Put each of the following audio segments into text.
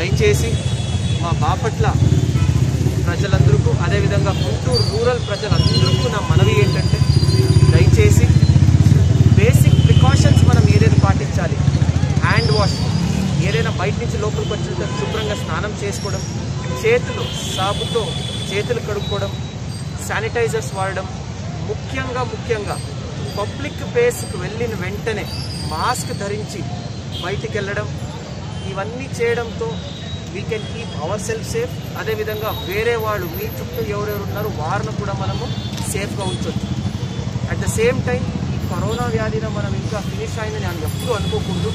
దయచేసి మా బాపట్ల ప్రజలందరికీ అదేవిధంగా గుంటూరు రూరల్ ప్రజలందరికీ నా మనవి ఏంటంటే దయచేసి బేసిక్ ప్రికాషన్స్ మనం ఏదైనా పాటించాలి. హ్యాండ్ వాష్ ఏదైనా బయట నుంచి లోపలికి వచ్చిన తర్వాత శుభ్రంగా స్నానం చేసుకోవడం చేతులు సాబుతో చేతులు కడుక్కోవడం శానిటైజర్స్ వాడడం ముఖ్యంగా ముఖ్యంగా పబ్లిక్ ప్లేస్కి వెళ్ళిన వెంటనే మాస్క్ ధరించి బయటికి వెళ్ళడం ఇవన్నీ చేయడంతో we can keep our self safe అదేవిధంగా వేరే వాళ్ళు మీ చుట్టూ ఎవరెవరు ఉన్నారో వారిని కూడా మనము సేఫ్గా ఉంచవచ్చు అట్ ద సేమ్ టైం ఈ కరోనా వ్యాధిన మనం ఇంకా ఫినిష్ అయిందని నేను ఎప్పుడూ అనుకోకూడదు.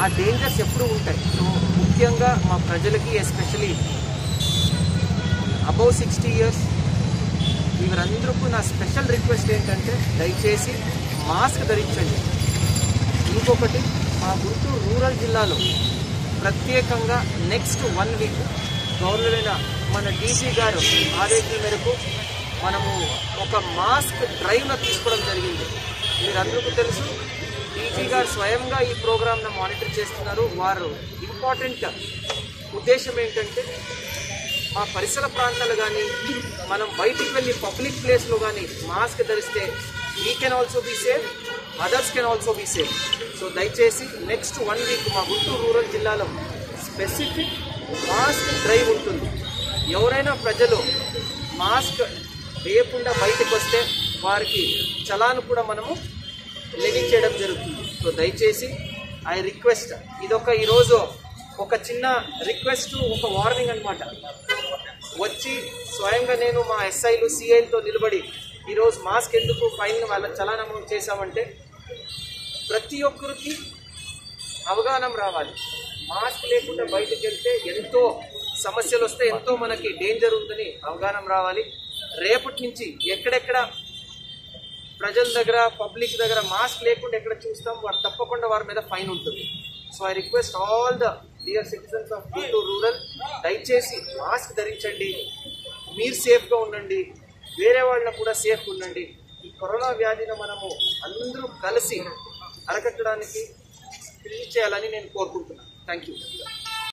ఆ డేంజర్స్ ఎప్పుడూ ఉంటాయి. సో ముఖ్యంగా మా ప్రజలకి ఎస్పెషలీ అబౌవ్ సిక్స్టీ ఇయర్స్ వీరందరికీ నా స్పెషల్ రిక్వెస్ట్ ఏంటంటే దయచేసి మాస్క్ ధరించండి. ఇంకొకటి మా గుంటూరు రూరల్ జిల్లాలో ప్రత్యేకంగా నెక్స్ట్ వన్ వీక్ గౌరవులైన మన డీసీ గారు ఆదేశం మేరకు మనము ఒక మాస్క్ డ్రైవ్ను తీసుకోవడం జరిగింది. మీరందరికీ తెలుసు డీజీ గారు స్వయంగా ఈ ప్రోగ్రామ్ను మానిటర్ చేస్తున్నారు. వారు ఇంపార్టెంట్ ఉద్దేశం ఏంటంటే మా పరిసర ప్రాంతాలు కానీ మనం బయటికి వెళ్ళి పబ్లిక్ ప్లేస్లో కానీ మాస్క్ ధరిస్తే we can also be safe others can also be safe so దయచేసి నెక్స్ట్ వన్ వీక్ మా గుంటూరు రూరల్ జిల్లాలో స్పెసిఫిక్ మాస్క్ డ్రైవ్ ఉంటుంది. ఎవరైనా ప్రజలు మాస్క్ వేయకుండా బయటకు వస్తే వారికి చలాను కూడా మనము లెగించేయడం చేయడం జరుగుతుంది. సో దయచేసి ఐ రిక్వెస్ట్ ఇదొక ఈరోజు ఒక చిన్న రిక్వెస్ట్ ఒక వార్నింగ్ అన్నమాట. వచ్చి స్వయంగా నేను మా ఎస్ఐలు సిఐలతో నిలబడి ఈరోజు మాస్క్ ఎందుకు ఫైన్ వాళ్ళ చలానం చేశామంటే ప్రతి ఒక్కరికి అవగాహన రావాలి. మాస్క్ లేకుండా బయటకు వెళ్తే ఎంతో సమస్యలు వస్తే ఎంతో మనకి డేంజర్ ఉందని అవగాహన రావాలి. రేపటి నుంచి ఎక్కడెక్కడ ప్రజల దగ్గర పబ్లిక్ దగ్గర మాస్క్ లేకుండా ఎక్కడ చూస్తాం వారు తప్పకుండా వారి మీద ఫైన్ ఉంటుంది. So I request all the dear citizens of Guntur rural దయచేసి మాస్క్ ధరించండి. మీరు సేఫ్గా ఉండండి. వేరే వాళ్ళని కూడా సేఫ్గా ఉండండి. ఈ కరోనా వ్యాధిని మనము అందరూ కలిసి అరకట్టడానికి పిలిచేయాలని చేయాలని నేను కోరుకుంటున్నాను. Thank you